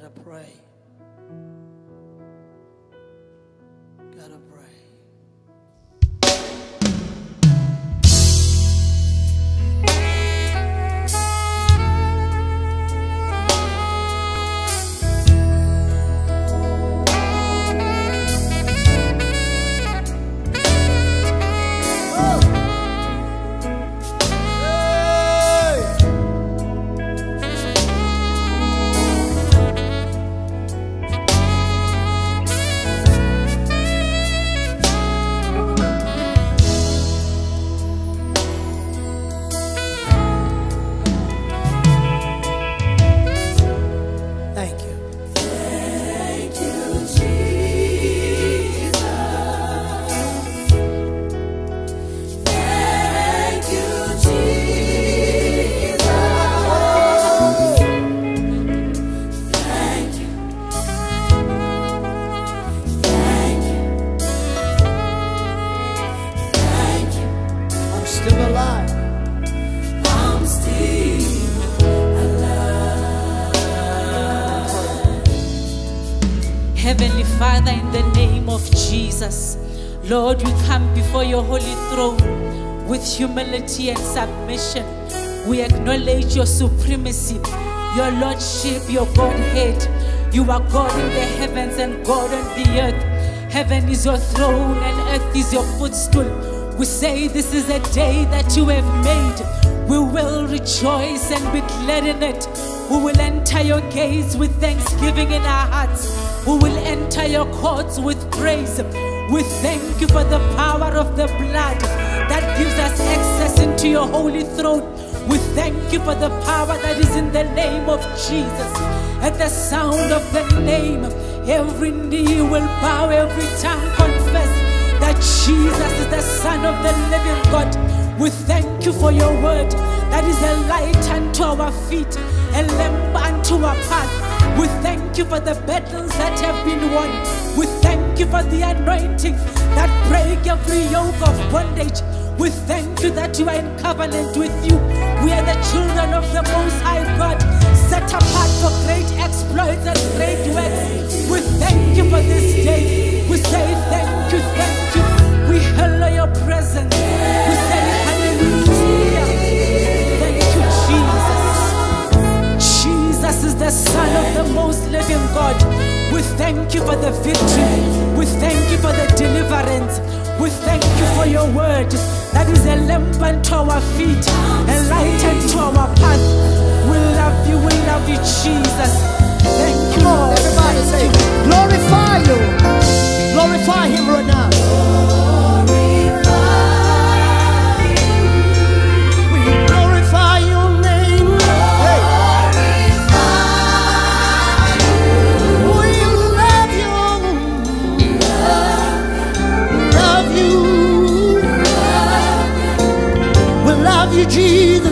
Gotta pray. Gotta pray. Heavenly Father, in the name of Jesus, Lord, we come before your holy throne with humility and submission. We acknowledge your supremacy, your lordship, your Godhead. You are God in the heavens and God on the earth. Heaven is your throne and earth is your footstool. We say this is a day that you have made. We will rejoice and be glad in it. We will enter your gates with thanksgiving in our hearts. We will enter your courts with praise. We thank you for the power of the blood that gives us access into your holy throne. We thank you for the power that is in the name of Jesus. At the sound of the name, every knee will bow, every tongue confess that Jesus is the Son of the living God. We thank for your word that is a light unto our feet, a lamp unto our path. We thank you for the battles that have been won. We thank you for the anointing that break every yoke of bondage. We thank you that you are in covenant with you. We are the children of the Most High God, set apart for great exploits and great works. We thank you living God. We thank you for the victory. We thank you for the deliverance. We thank you for your word that is a lamp unto our feet, a light unto our path. you, Jesus.